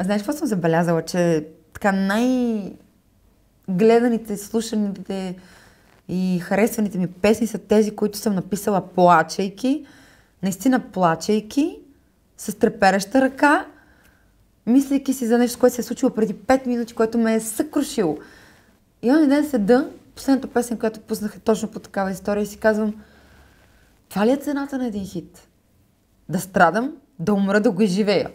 Знаеш какво съм забелязала? Че така най- гледаните, слушаните и харесваните ми песни са тези, които съм написала плачейки, наистина плачейки, с трепереща ръка, мислейки си за нещо, което се е случило преди 5 минути, което ме е съкрушило. И онзи ден седа, последната песен, която пуснах е точно по такава история и си казвам, това ли е цената на един хит? Да страдам, да умра, да го изживея.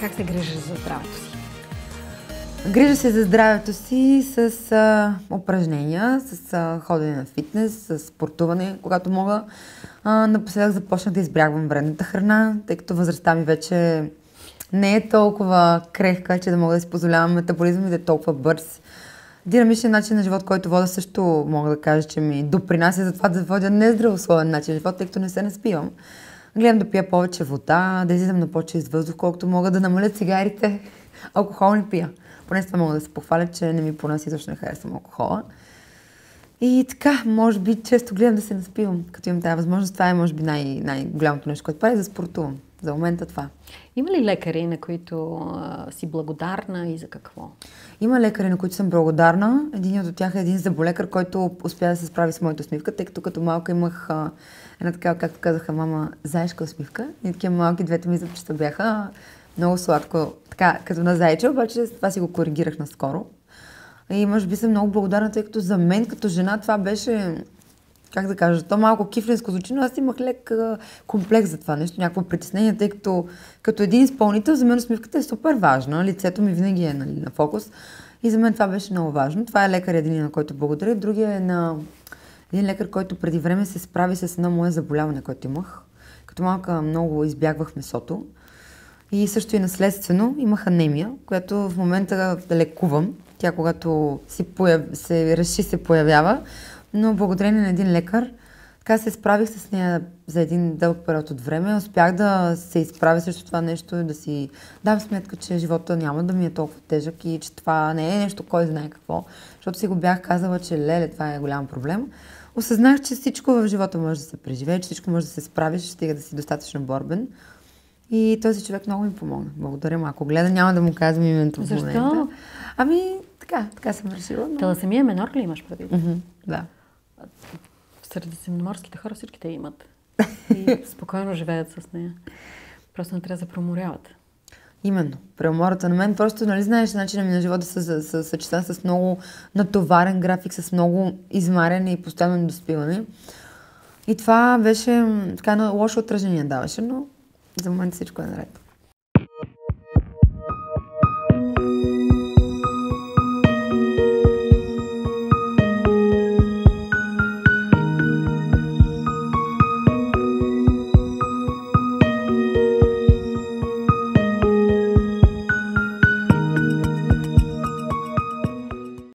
Как се грижиш за здравето си? Грижа се за здравето си с а, упражнения, с а, ходене на фитнес, с спортуване, когато мога. А, напоследък започнах да избягвам вредната храна, тъй като възрастта ми вече не е толкова крехка, че да мога да си позволявам метаболизъм и да е толкова бърз. Динамичен начин на живот, който вода също мога да кажа, че ми допринася за това да водя нездравословен начин на живот, тъй като не се наспивам. Гледам да пия повече вода, да излизам на по-чист въздух, колкото мога да намаля цигарите. Алкохол не пия. Поне с това мога да се похваля, че не ми понася изобщо не харесвам алкохола. И така, може би често гледам да се наспивам, като имам тази възможност. Това е, може би, най- най-голямото нещо, което правя, за спортувам. За момента това. Има ли лекари, на които а, си благодарна и за какво? Има лекари, на които съм благодарна. Един от тях е един заболекар, който успя да се справи с моята усмивка, тъй като като малка имах а, една така, както казаха мама, заешка усмивка. И такива малки двете ми зъбчета бяха много сладко, така, като на зайче, обаче това си го коригирах наскоро. И може би съм много благодарна, тъй като за мен като жена това беше, как да кажа, то малко кифленско звучи, но аз имах лек комплекс за това нещо, някакво притеснение, тъй като като един изпълнител, за мен усмивката е супер важна, лицето ми винаги е нали, на фокус. И за мен това беше много важно. Това е лекар един, на който благодаря. Другия е на един лекар, който преди време се справи с едно мое заболяване, което имах. Като малка много избягвах месото. И също и наследствено имах анемия, която в момента лекувам. Тя когато си появ... се реши, се появява. Но благодарение на един лекар, така се справих с нея за един дълъг период от време. Успях да се изправя срещу това нещо и да си дам сметка, че живота няма да ми е толкова тежък и че това не е нещо, кой знае какво. Защото си го бях казала, че леле, това е голям проблем. Осъзнах, че всичко в живота може да се преживее, че всичко може да се справиш, стига да си достатъчно борбен. И този човек много ми помогна. Благодаря му. Ако гледа, няма да му казвам името Защо? в момента. Ами, така, така съм решила. Но... Таласемия менор ли имаш преди? Мгм, да. Средиземноморските хора всички те имат. И спокойно живеят с нея. Просто не трябва да проморяват. Именно. Преумората на мен просто, нали знаеш, начинът ми на живота се се- се съчета с много натоварен график, с много измаряне и постоянно недоспиване. И това беше така едно лошо отражение даваше, но за момента всичко е наред.